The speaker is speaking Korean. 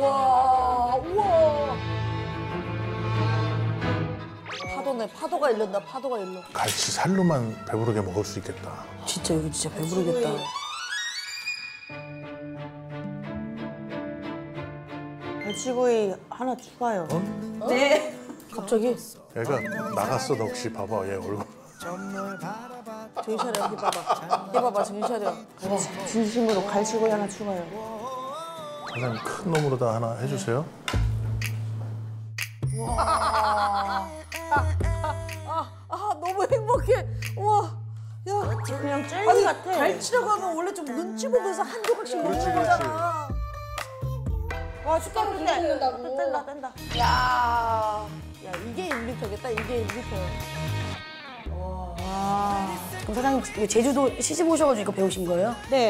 우와, 우와. 파도네, 파도가 일른다, 파도가 일러. 갈치 살로만 배부르게 먹을 수 있겠다. 진짜 여기 진짜 배부르겠다. 갈치구이 하나 추가요. 네. 갑자기 얘가 나갔어 너 혹시 봐봐 얘 얼굴. 정신 차려, 해봐봐. 해봐봐, 정신 차려. 진심으로 갈치구이 하나 추가요. 사장님 큰 놈으로 다 하나 해주세요. 아, 너무 행복해. 우와. 야, 그냥 젤리 아니, 같아. 갈치라고 하면 원래 좀 눈치 보면서 한 조각씩 먹는. 거잖아. 와 숟가락 때. 뗀다 뗀다. 야, 야 이게 1리터겠다. 이게 1리터. 그럼 사장님 제주도 시집 오셔가지고 이거 배우신 거예요? 네.